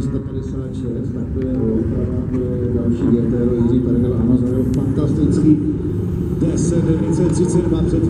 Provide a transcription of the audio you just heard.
356, tak to je oprava, to je další GTR Jiří Pergel Amazon, fantastický 10, 932 před